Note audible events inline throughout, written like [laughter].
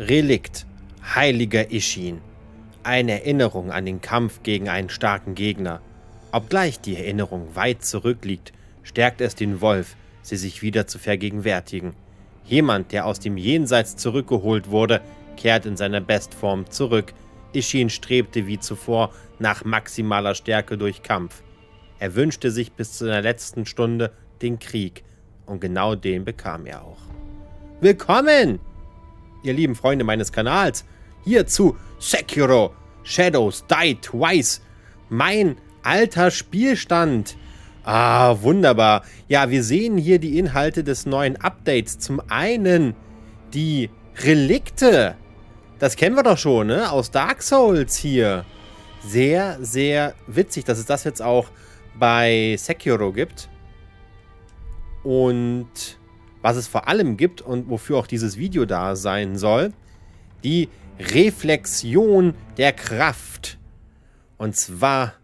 Relikt. Heiliger Ishin. Eine Erinnerung an den Kampf gegen einen starken Gegner. Obgleich die Erinnerung weit zurückliegt, stärkt es den Wolf, sie sich wieder zu vergegenwärtigen. Jemand, der aus dem Jenseits zurückgeholt wurde, kehrt in seine Bestform zurück. Ishin strebte wie zuvor nach maximaler Stärke durch Kampf. Er wünschte sich bis zu seiner letzten Stunde den Krieg, und genau den bekam er auch. Willkommen, ihr lieben Freunde meines Kanals, hier zu Sekiro Shadows Die Twice, mein alter Spielstand. Ah, wunderbar. Ja, wir sehen hier die Inhalte des neuen Updates. Zum einen die Relikte. Das kennen wir doch schon, ne? Aus Dark Souls hier. Sehr, sehr witzig, dass es das jetzt auch bei Sekiro gibt. Und was es vor allem gibt und wofür auch dieses Video da sein soll, die Reflexion der Kraft. Und zwar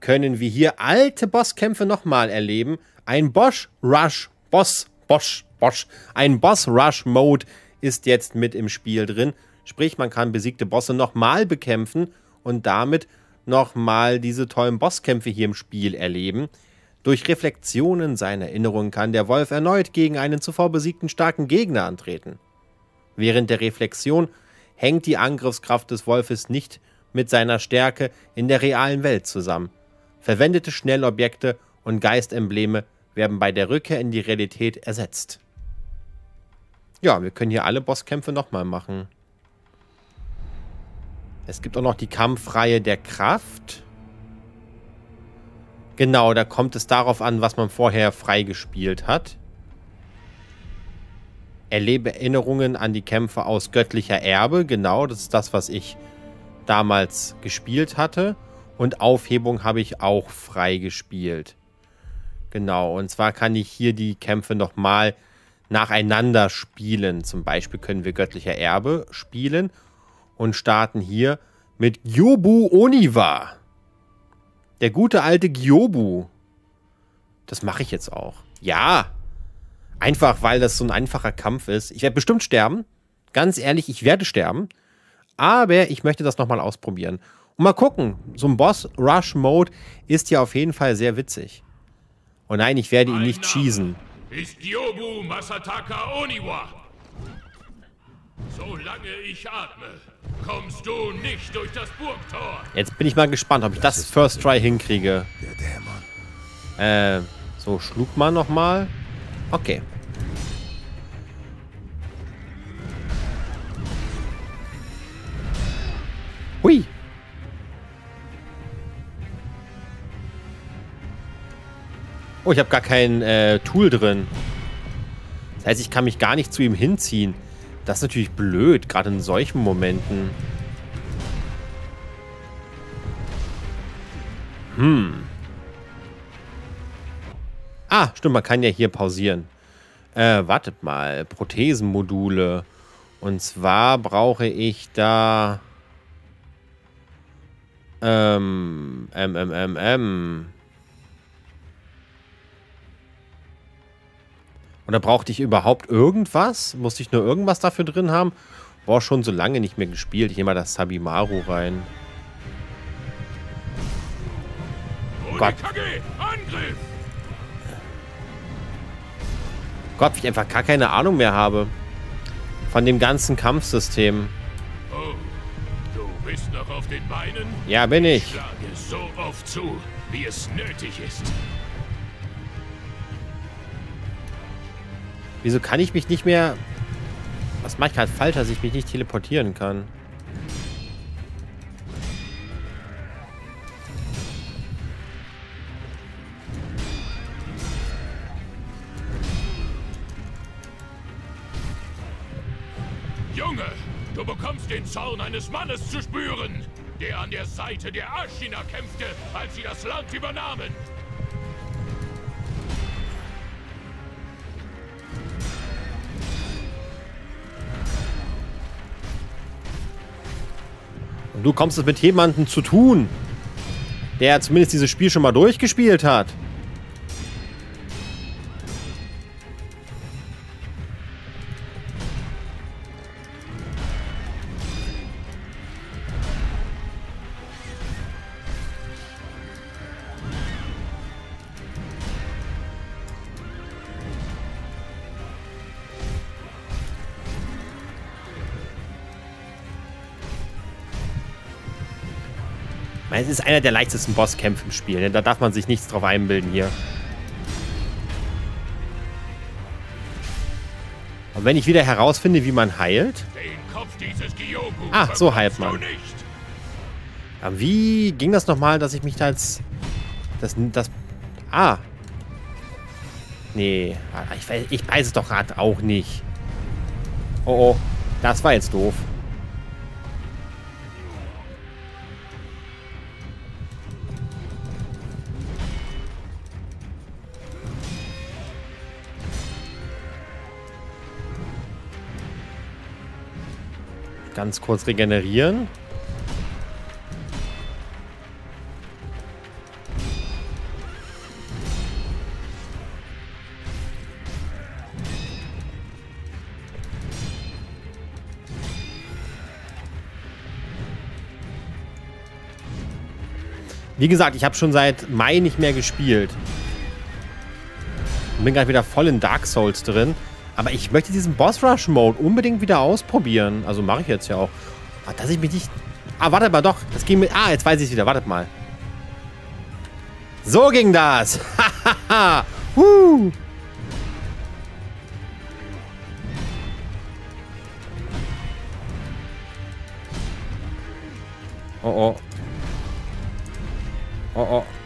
können wir hier alte Bosskämpfe nochmal erleben. Ein Boss Rush, Boss, Bosch, Bosch, ein Boss Rush Mode ist jetzt mit im Spiel drin. Sprich, man kann besiegte Bosse nochmal bekämpfen und damit nochmal diese tollen Bosskämpfe hier im Spiel erleben. Durch Reflexionen seiner Erinnerungen kann der Wolf erneut gegen einen zuvor besiegten starken Gegner antreten. Während der Reflexion hängt die Angriffskraft des Wolfes nicht mit seiner Stärke in der realen Welt zusammen. Verwendete Schnellobjekte und Geistembleme werden bei der Rückkehr in die Realität ersetzt. Ja, wir können hier alle Bosskämpfe nochmal machen. Es gibt auch noch die Kampfreihe der Kraft. Genau, da kommt es darauf an, was man vorher freigespielt hat. Erlebe Erinnerungen an die Kämpfe aus göttlicher Erbe. Genau, das ist das, was ich damals gespielt hatte. Und Aufhebung habe ich auch freigespielt. Genau, und zwar kann ich hier die Kämpfe nochmal nacheinander spielen. Zum Beispiel können wir göttlicher Erbe spielen und starten hier mit Gyobu Oniwa. Der gute alte Gyobu. Das mache ich jetzt auch. Ja. Einfach, weil das so ein einfacher Kampf ist. Ich werde bestimmt sterben. Ganz ehrlich, ich werde sterben. Aber ich möchte das nochmal ausprobieren. Und mal gucken. So ein Boss-Rush-Mode ist ja auf jeden Fall sehr witzig. Und nein, ich werde ihn nicht schießen. Ist Gyobu Masataka Oniwa. Solange ich atme, kommst du nicht durch das Burgtor. Jetzt bin ich mal gespannt, ob ich das, das First Try hinkriege. Der Dämon. Äh, so, schlug mal nochmal. Okay. Hui. Oh, ich habe gar kein äh, Tool drin. Das heißt, ich kann mich gar nicht zu ihm hinziehen. Das ist natürlich blöd, gerade in solchen Momenten. Hm. Ah, stimmt, man kann ja hier pausieren. Äh, wartet mal. Prothesenmodule. Und zwar brauche ich da... Ähm, M, Oder brauchte ich überhaupt irgendwas? Musste ich nur irgendwas dafür drin haben? Boah, schon so lange nicht mehr gespielt. Ich nehme mal das Sabimaru rein. Gott. Gott, wie ich einfach gar keine Ahnung mehr habe. Von dem ganzen Kampfsystem. Oh, du bist noch auf den Beinen? Ja, bin ich. Ich schlage so oft zu, wie es nötig ist. Wieso kann ich mich nicht mehr... Was mache ich gerade falsch, dass ich mich nicht teleportieren kann? Junge, du bekommst den Zorn eines Mannes zu spüren, der an der Seite der Ashina kämpfte, als sie das Land übernahmen. Und du kommst es mit jemandem zu tun, der zumindest dieses Spiel schon mal durchgespielt hat. Ist einer der leichtesten Bosskämpfe im Spiel. Ne? Da darf man sich nichts drauf einbilden hier. Und wenn ich wieder herausfinde, wie man heilt... Ah, so heilt man. Aber wie ging das nochmal, dass ich mich da als... Das... das ah. Nee. Ich weiß, ich weiß es doch gerade auch nicht. Oh, oh. Das war jetzt doof. Ganz kurz regenerieren. Wie gesagt, ich habe schon seit Mai nicht mehr gespielt. Bin gerade wieder voll in Dark Souls drin. Aber ich möchte diesen Boss Rush Mode unbedingt wieder ausprobieren. Also mache ich jetzt ja auch. Aber dass ich mich nicht... Ah, warte mal, doch. Das ging mit... Ah, jetzt weiß ich es wieder. Wartet mal. So ging das. [laughs] Hahaha. huh. Oh, oh. Oh, oh.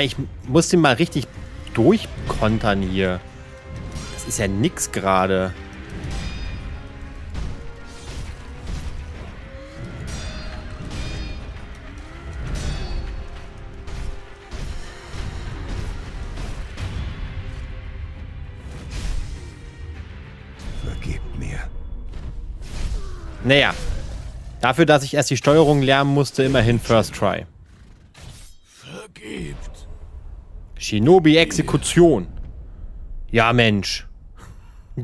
Ich muss den mal richtig durchkontern hier. Das ist ja nix gerade. Naja. Dafür, dass ich erst die Steuerung lernen musste, immerhin First Try. Shinobi-Exekution. Ja, Mensch.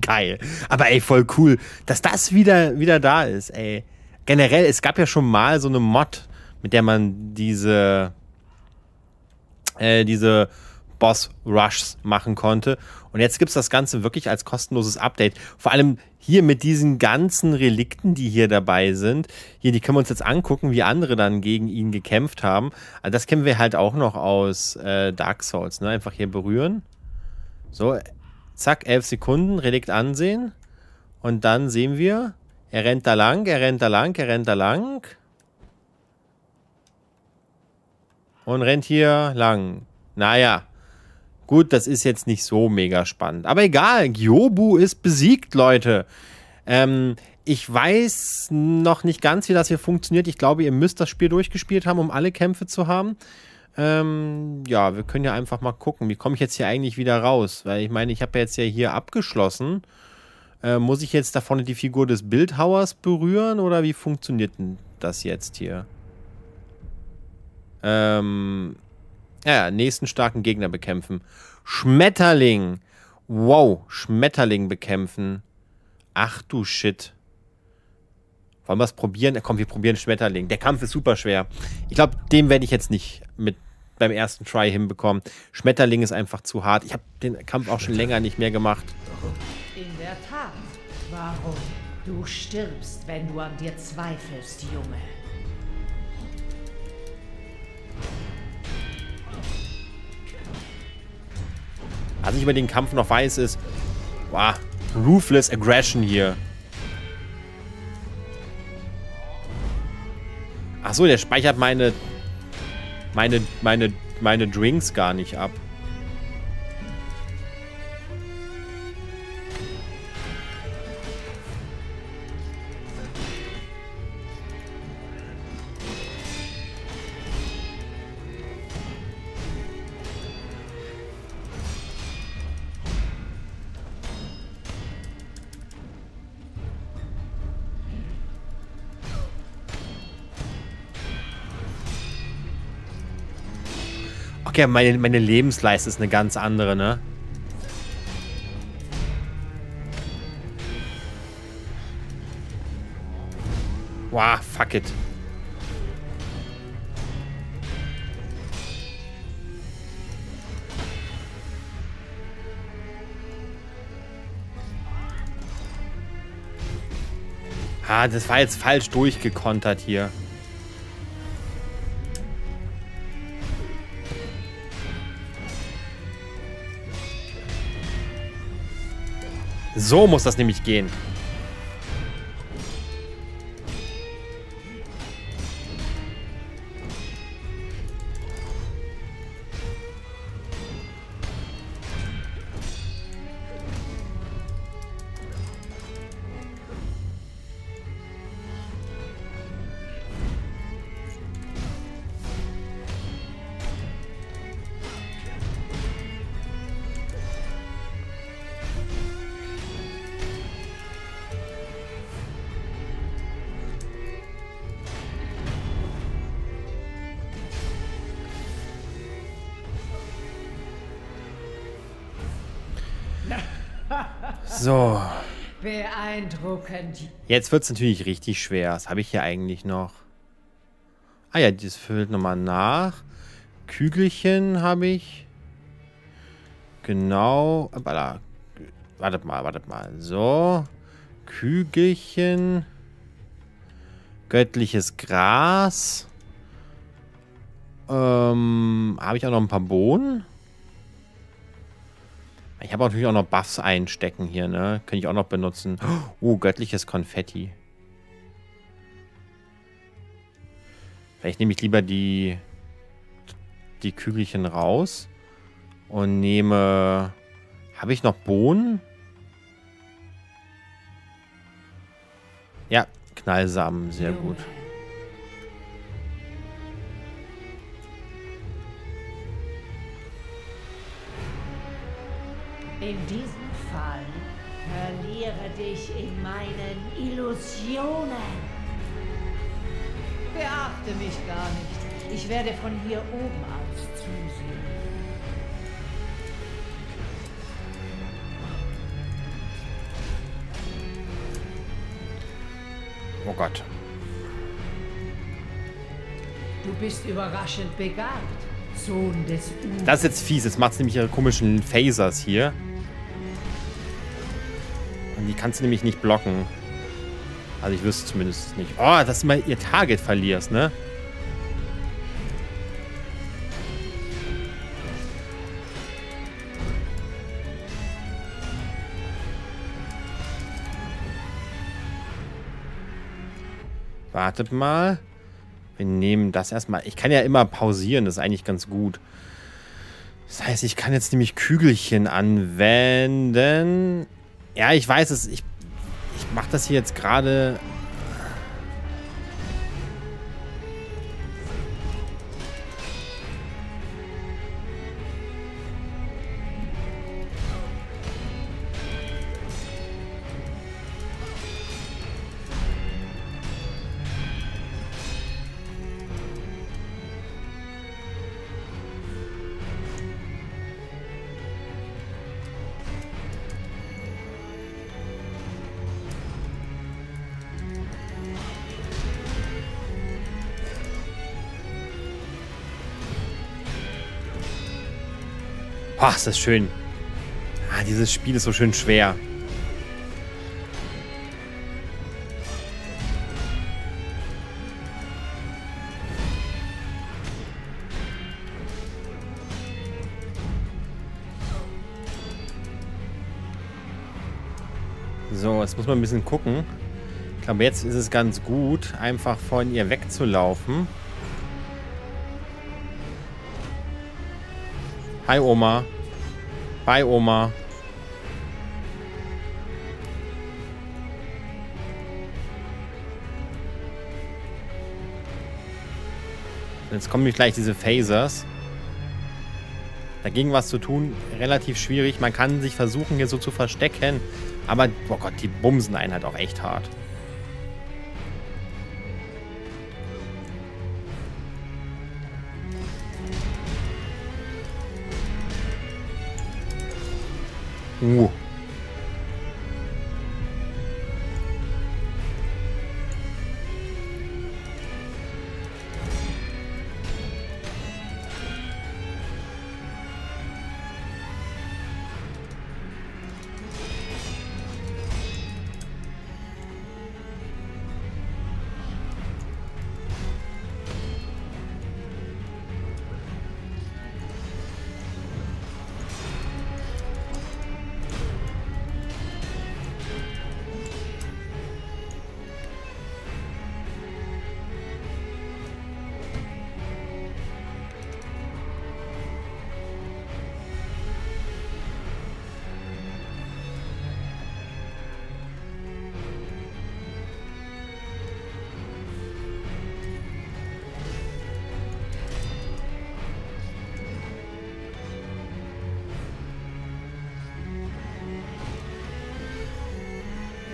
Geil. Aber ey, voll cool, dass das wieder, wieder da ist, ey. Generell, es gab ja schon mal so eine Mod, mit der man diese, äh, diese Boss-Rushs machen konnte. Und jetzt gibt es das Ganze wirklich als kostenloses Update. Vor allem hier mit diesen ganzen Relikten, die hier dabei sind. Hier, die können wir uns jetzt angucken, wie andere dann gegen ihn gekämpft haben. Also das kennen wir halt auch noch aus äh, Dark Souls. Ne? Einfach hier berühren. So, zack, elf Sekunden, Relikt ansehen. Und dann sehen wir, er rennt da lang, er rennt da lang, er rennt da lang. Und rennt hier lang. Naja, Gut, das ist jetzt nicht so mega spannend. Aber egal, Gyobu ist besiegt, Leute. Ähm, ich weiß noch nicht ganz, wie das hier funktioniert. Ich glaube, ihr müsst das Spiel durchgespielt haben, um alle Kämpfe zu haben. Ähm, ja, wir können ja einfach mal gucken. Wie komme ich jetzt hier eigentlich wieder raus? Weil ich meine, ich habe jetzt ja hier abgeschlossen. Äh, muss ich jetzt da vorne die Figur des Bildhauers berühren oder wie funktioniert denn das jetzt hier? Ähm, ja, nächsten starken Gegner bekämpfen. Schmetterling. Wow, Schmetterling bekämpfen. Ach du Shit. Wollen wir es probieren? Komm, wir probieren Schmetterling. Der Kampf ist super schwer. Ich glaube, den werde ich jetzt nicht mit beim ersten Try hinbekommen. Schmetterling ist einfach zu hart. Ich habe den Kampf auch schon länger nicht mehr gemacht. In der Tat. Warum? Du stirbst, wenn du an dir zweifelst, Junge. Was ich über den Kampf noch weiß, ist, wow, Ruthless Aggression hier. Achso, der speichert meine, meine, meine, meine Drinks gar nicht ab. Okay, meine, meine Lebensleiste ist eine ganz andere, ne? Wow, fuck it. Ah, das war jetzt falsch durchgekontert hier. So muss das nämlich gehen. So. Beeindruckend. Jetzt wird es natürlich richtig schwer. Was habe ich hier eigentlich noch? Ah ja, das füllt nochmal nach. Kügelchen habe ich. Genau. Wartet mal, wartet mal. So. Kügelchen. Göttliches Gras. Ähm, habe ich auch noch ein paar Bohnen? Ich habe natürlich auch noch Buffs einstecken hier, ne? Kann ich auch noch benutzen. Oh, [gasps] göttliches Konfetti. Vielleicht nehme ich lieber die, die Kügelchen raus und nehme... Habe ich noch Bohnen? Ja, Knallsamen, sehr gut. In diesem Fall verliere dich in meinen Illusionen. Beachte mich gar nicht. Ich werde von hier oben aus zusehen. Oh Gott. Du bist überraschend begabt, Sohn des U. Das ist jetzt fies. Jetzt macht es nämlich ihre komischen Phasers hier. Die kannst du nämlich nicht blocken. Also ich wüsste zumindest nicht. Oh, dass du mal ihr Target verlierst, ne? Wartet mal. Wir nehmen das erstmal. Ich kann ja immer pausieren, das ist eigentlich ganz gut. Das heißt, ich kann jetzt nämlich Kügelchen anwenden. Ja, ich weiß es. Ich, ich mache das hier jetzt gerade Ach, ist das schön. Ah, dieses Spiel ist so schön schwer. So, jetzt muss man ein bisschen gucken. Ich glaube, jetzt ist es ganz gut, einfach von ihr wegzulaufen. Hi, Oma. Hi, Oma. Jetzt kommen nämlich gleich diese Phasers. Dagegen was zu tun, relativ schwierig. Man kann sich versuchen, hier so zu verstecken. Aber, oh Gott, die bumsen einen halt auch echt hart. О.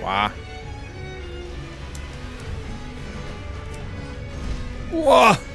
Boah. Boah.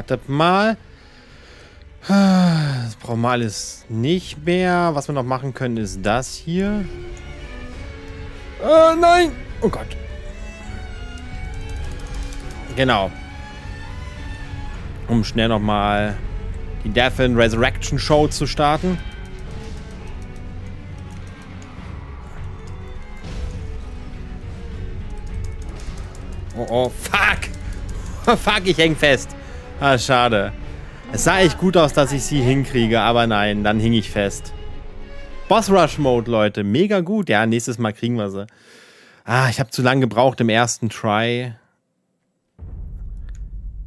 Wartet mal. Das brauchen wir alles nicht mehr. Was wir noch machen können, ist das hier. Oh nein! Oh Gott. Genau. Um schnell nochmal die Death and Resurrection Show zu starten. Oh, oh, fuck! [laughs] fuck, ich häng fest. Ah, schade. Es sah echt gut aus, dass ich sie hinkriege, aber nein, dann hing ich fest. Boss Rush Mode, Leute. Mega gut. Ja, nächstes Mal kriegen wir sie. Ah, ich habe zu lange gebraucht im ersten Try.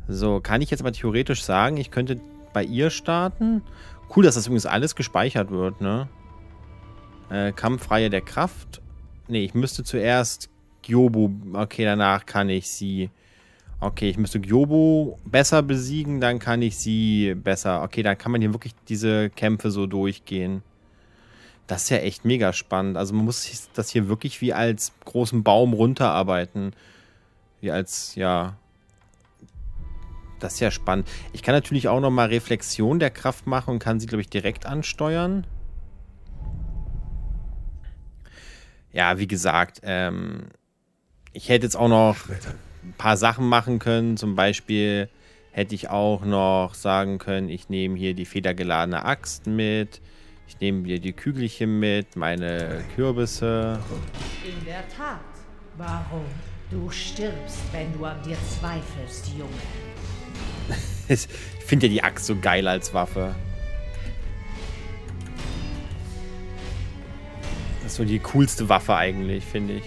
So, kann ich jetzt aber theoretisch sagen, ich könnte bei ihr starten? Cool, dass das übrigens alles gespeichert wird, ne? Äh, Kampfreihe der Kraft. Ne, ich müsste zuerst Gyobu. Okay, danach kann ich sie Okay, ich müsste Gyobo besser besiegen, dann kann ich sie besser. Okay, dann kann man hier wirklich diese Kämpfe so durchgehen. Das ist ja echt mega spannend. Also man muss das hier wirklich wie als großen Baum runterarbeiten. Wie als, ja... Das ist ja spannend. Ich kann natürlich auch nochmal Reflexion der Kraft machen und kann sie, glaube ich, direkt ansteuern. Ja, wie gesagt, ähm, ich hätte jetzt auch noch... Schmettern ein paar Sachen machen können. Zum Beispiel hätte ich auch noch sagen können, ich nehme hier die federgeladene Axt mit. Ich nehme hier die Kügelchen mit, meine Kürbisse. In der Tat. Warum? Du stirbst, wenn du an dir zweifelst, Junge. [laughs] ich finde ja die Axt so geil als Waffe. Das ist so die coolste Waffe eigentlich, finde ich.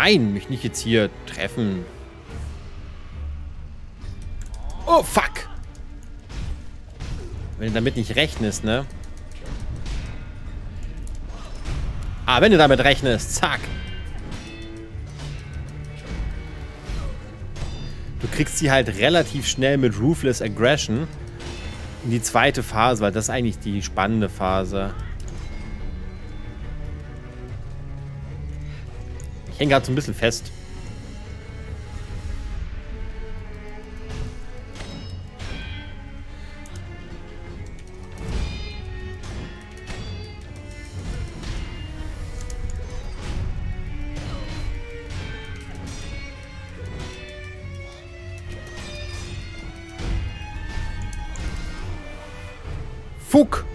Nein, mich nicht jetzt hier treffen. Oh, fuck. Wenn du damit nicht rechnest, ne? Ah, wenn du damit rechnest, zack. Du kriegst sie halt relativ schnell mit Ruthless Aggression in die zweite Phase, weil das ist eigentlich die spannende Phase. Hänge gerade so ein bisschen fest. Fuck!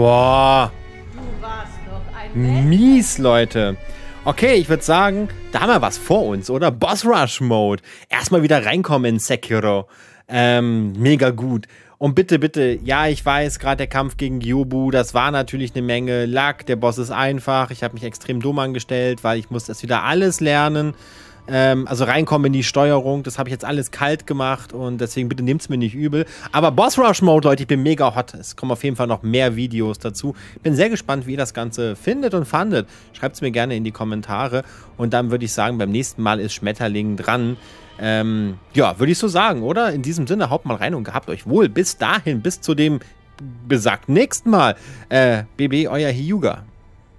Boah. Mies, Leute. Okay, ich würde sagen, da haben wir was vor uns, oder? Boss Rush Mode. Erstmal wieder reinkommen in Sekiro. Ähm, mega gut. Und bitte, bitte, ja, ich weiß, gerade der Kampf gegen Yobu, das war natürlich eine Menge Lack. Der Boss ist einfach. Ich habe mich extrem dumm angestellt, weil ich muss das wieder alles lernen. Ähm, also reinkommen in die Steuerung. Das habe ich jetzt alles kalt gemacht und deswegen bitte nehmt es mir nicht übel. Aber Boss Rush Mode, Leute, ich bin mega hot. Es kommen auf jeden Fall noch mehr Videos dazu. Bin sehr gespannt, wie ihr das Ganze findet und fandet. Schreibt es mir gerne in die Kommentare. Und dann würde ich sagen, beim nächsten Mal ist Schmetterling dran. Ähm, ja, würde ich so sagen, oder? In diesem Sinne, haut mal rein und gehabt euch wohl. Bis dahin, bis zu dem besagt nächsten Mal. Äh, BB, euer Hyuga.